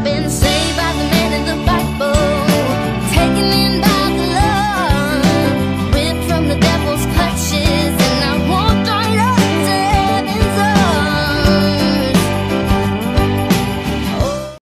I've been saying